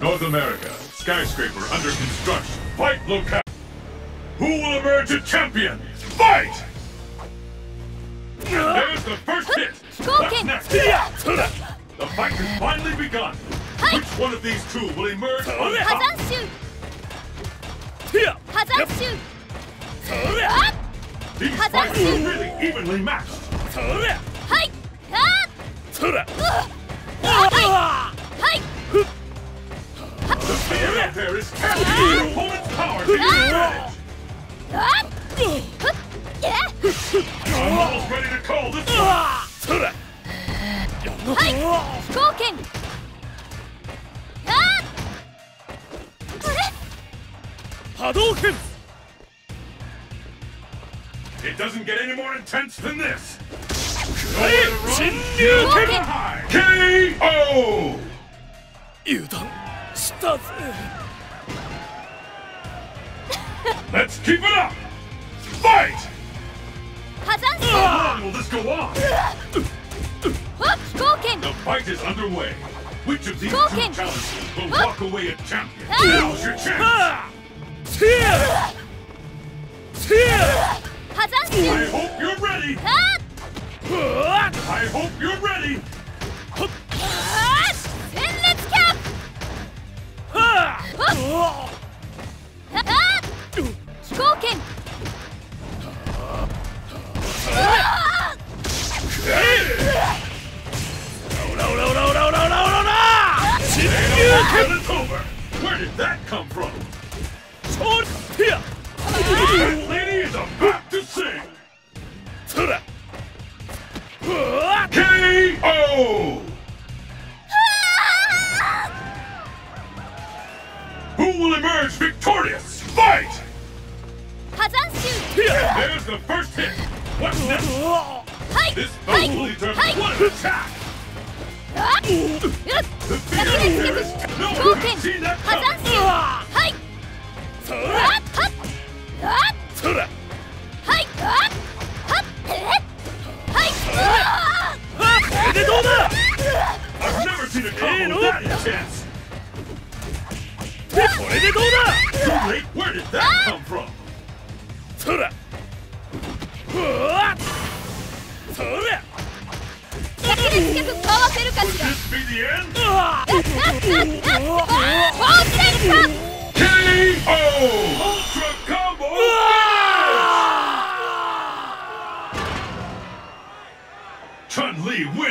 North America, skyscraper under construction. Fight locale. Who will emerge a champion? Fight! There's the first hit. What's next? The fight has finally begun. Which one of these two will emerge on top? Hazanshu. Hazanshu. These fights are really evenly matched. Hi. Hi. There is power to ready to call this! Hi! It doesn't get any more intense than this! Nowhere to run, nowhere to hide! K.O. Stuff! Let's keep it up! Fight! How long will this go on? the fight is underway. Which of these two challenges will walk away a champion? Now's your chance! I hope you're ready! I hope you're ready! Ken! No, no, no, no, no, no, no, no! It's over! Where did that come from? Sword here! That lady is about to sing! K.O. Who will emerge victorious? Fight! There's the first hit! What's next? Hi. This boat will determine what the attack! the is no one! Too late! Where did that come from? そらうわそらだけでかわせるかしら。な、な、な、か KO! うわ